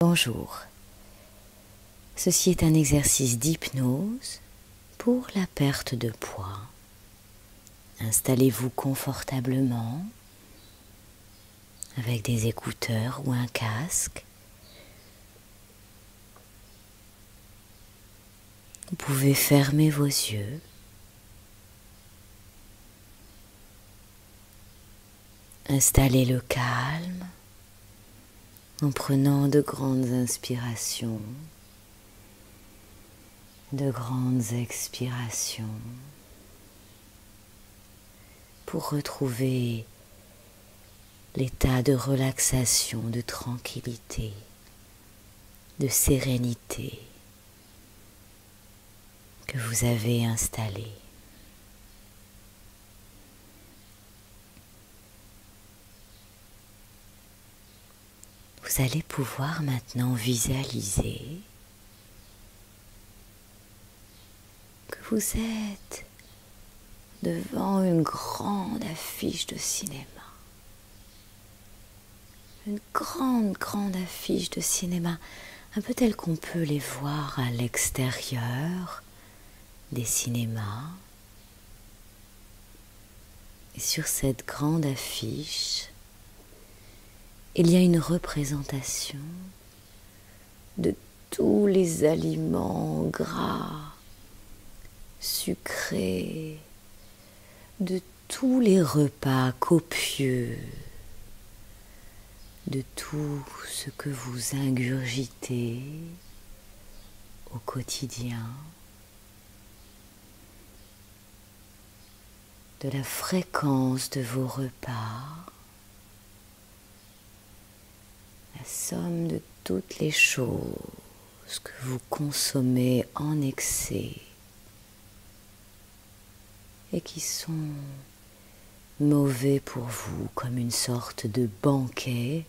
Bonjour. Ceci est un exercice d'hypnose pour la perte de poids. Installez-vous confortablement avec des écouteurs ou un casque. Vous pouvez fermer vos yeux. Installez le calme en prenant de grandes inspirations, de grandes expirations pour retrouver l'état de relaxation, de tranquillité, de sérénité que vous avez installé. Vous allez pouvoir maintenant visualiser que vous êtes devant une grande affiche de cinéma. Une grande, grande affiche de cinéma, un peu telle qu'on peut les voir à l'extérieur des cinémas. Et sur cette grande affiche, il y a une représentation de tous les aliments gras, sucrés, de tous les repas copieux, de tout ce que vous ingurgitez au quotidien, de la fréquence de vos repas, la somme de toutes les choses que vous consommez en excès et qui sont mauvais pour vous comme une sorte de banquet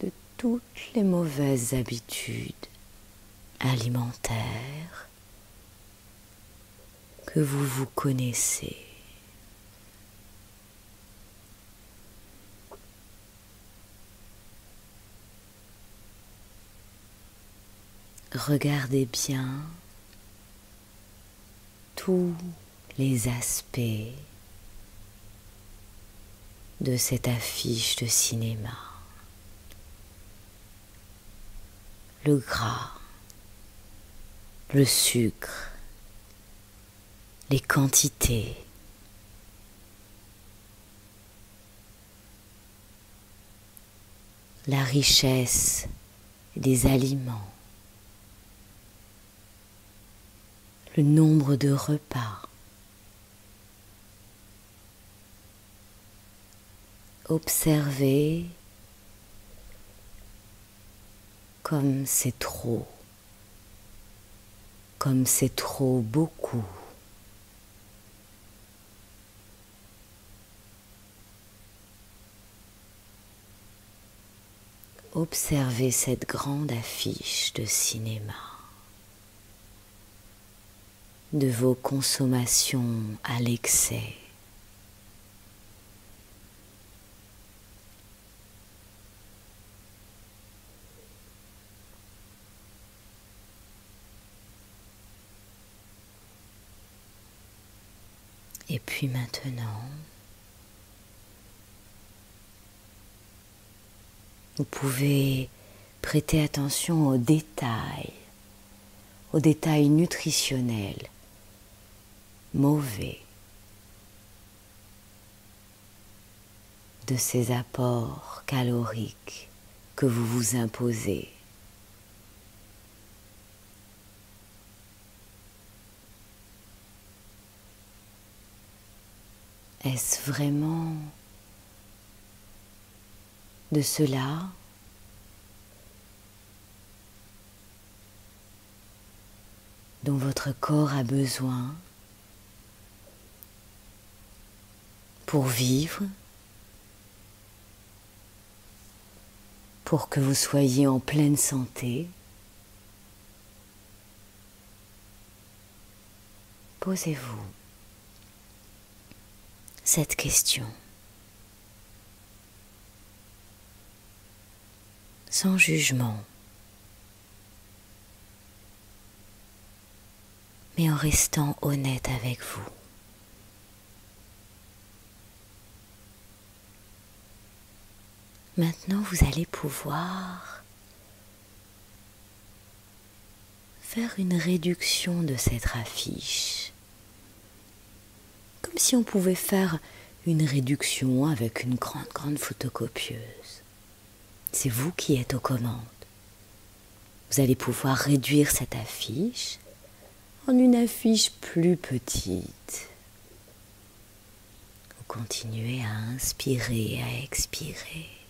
de toutes les mauvaises habitudes alimentaires que vous vous connaissez. Regardez bien tous les aspects de cette affiche de cinéma. Le gras, le sucre, les quantités, la richesse des aliments, le nombre de repas. Observez comme c'est trop, comme c'est trop beaucoup. Observez cette grande affiche de cinéma de vos consommations à l'excès. Et puis maintenant, vous pouvez prêter attention aux détails, aux détails nutritionnels mauvais de ces apports caloriques que vous vous imposez. Est-ce vraiment de cela dont votre corps a besoin pour vivre, pour que vous soyez en pleine santé. Posez-vous cette question. sans jugement, mais en restant honnête avec vous. Maintenant, vous allez pouvoir faire une réduction de cette affiche. Comme si on pouvait faire une réduction avec une grande, grande photocopieuse. C'est vous qui êtes aux commandes. Vous allez pouvoir réduire cette affiche en une affiche plus petite. Vous continuez à inspirer à expirer.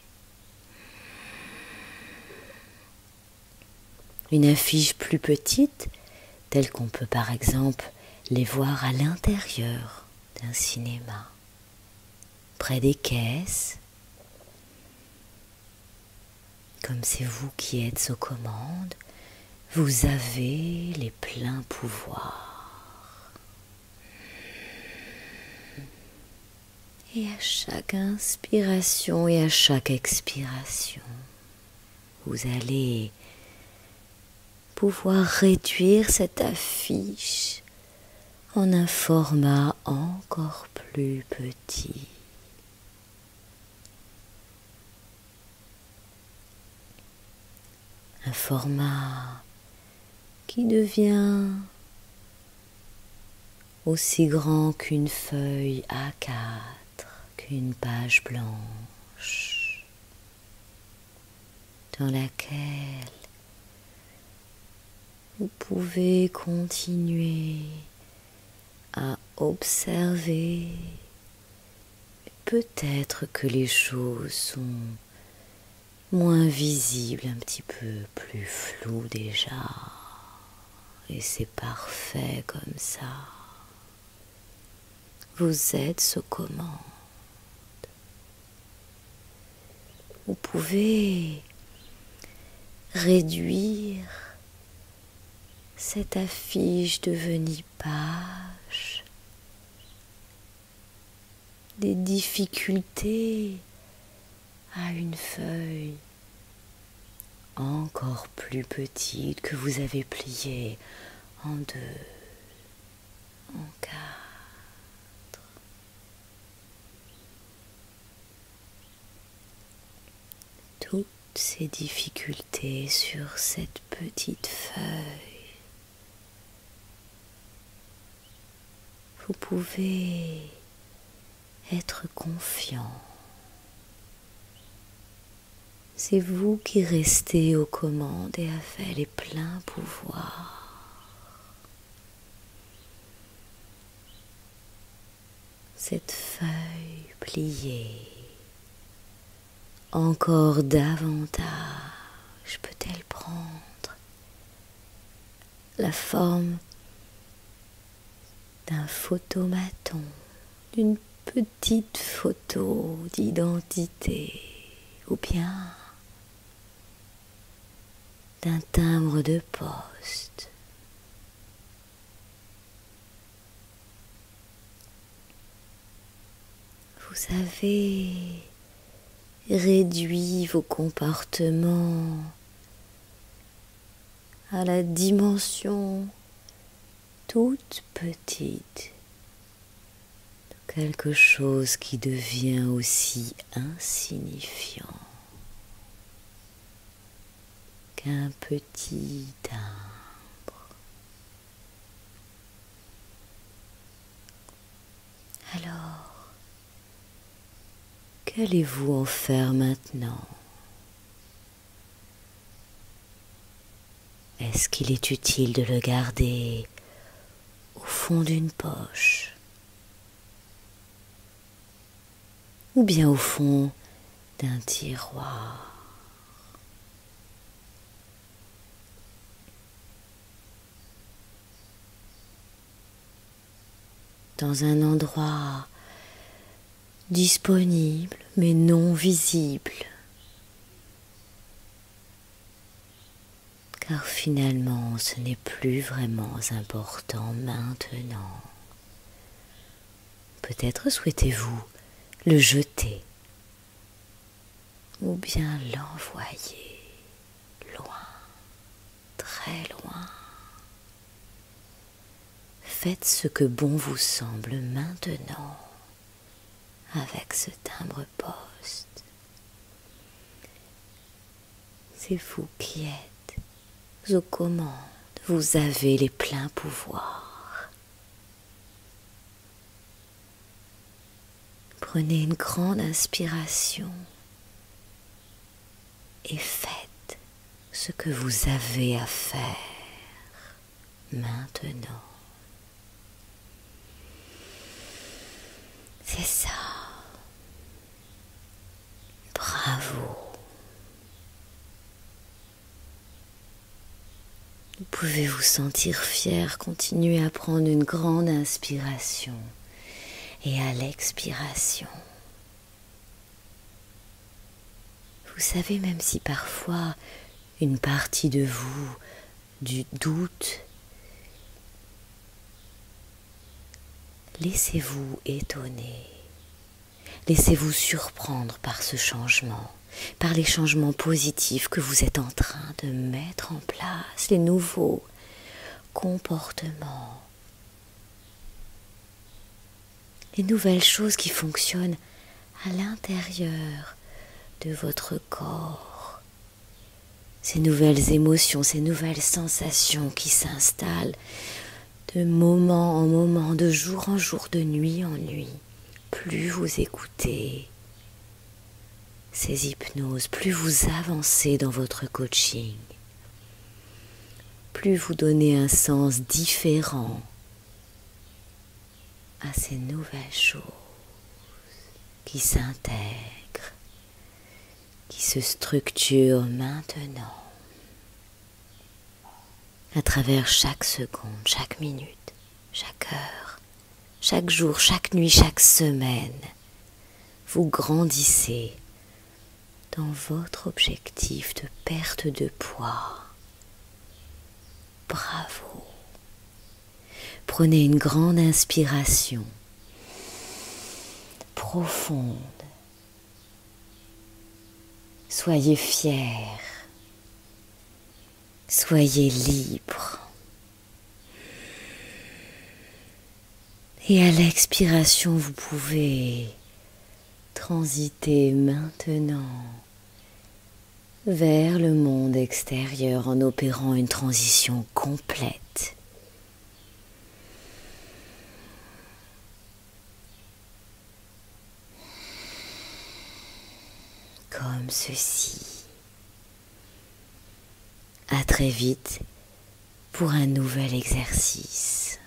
Une affiche plus petite, telle qu'on peut par exemple les voir à l'intérieur d'un cinéma, près des caisses, comme c'est vous qui êtes aux commandes, vous avez les pleins pouvoirs. Et à chaque inspiration et à chaque expiration, vous allez pouvoir réduire cette affiche en un format encore plus petit. Un format qui devient aussi grand qu'une feuille A4, qu'une page blanche, dans laquelle vous pouvez continuer à observer. Peut-être que les choses sont moins visibles, un petit peu plus floues déjà. Et c'est parfait comme ça. Vous êtes ce commande. Vous pouvez réduire cette affiche devenue page des difficultés à une feuille encore plus petite que vous avez pliée en deux, en quatre. Toutes ces difficultés sur cette petite feuille. Vous pouvez être confiant. C'est vous qui restez aux commandes et avez les pleins pouvoirs. Cette feuille pliée, encore davantage peut-elle prendre la forme d'un photomaton, d'une petite photo d'identité ou bien d'un timbre de poste. Vous avez réduit vos comportements à la dimension toute petite. Quelque chose qui devient aussi insignifiant qu'un petit timbre. Alors, qu'allez-vous en faire maintenant? Est-ce qu'il est utile de le garder? Fond d'une poche ou bien au fond d'un tiroir dans un endroit disponible mais non visible. Car finalement ce n'est plus vraiment important maintenant. Peut-être souhaitez-vous le jeter ou bien l'envoyer loin, très loin. Faites ce que bon vous semble maintenant avec ce timbre-poste. C'est vous qui êtes aux commandes, vous avez les pleins pouvoirs. Prenez une grande inspiration et faites ce que vous avez à faire maintenant. C'est ça. Bravo. Pouvez vous sentir fier, continuez à prendre une grande inspiration et à l'expiration? Vous savez, même si parfois une partie de vous, du doute, laissez-vous étonner, laissez-vous surprendre par ce changement, par les changements positifs que vous êtes en train de mettre en place, les nouveaux comportements, les nouvelles choses qui fonctionnent à l'intérieur de votre corps, ces nouvelles émotions, ces nouvelles sensations qui s'installent de moment en moment, de jour en jour, de nuit en nuit. Plus vous écoutez ces hypnoses, plus vous avancez dans votre coaching, plus vous donnez un sens différent à ces nouvelles choses qui s'intègrent qui se structure maintenant à travers chaque seconde, chaque minute, chaque heure, chaque jour, chaque nuit, chaque semaine. Vous grandissez dans votre objectif de perte de poids. Bravo. Prenez une grande inspiration profonde Soyez fiers. Soyez libres. Et à l'expiration, vous pouvez transiter maintenant vers le monde extérieur en opérant une transition complète. comme ceci. À très vite pour un nouvel exercice.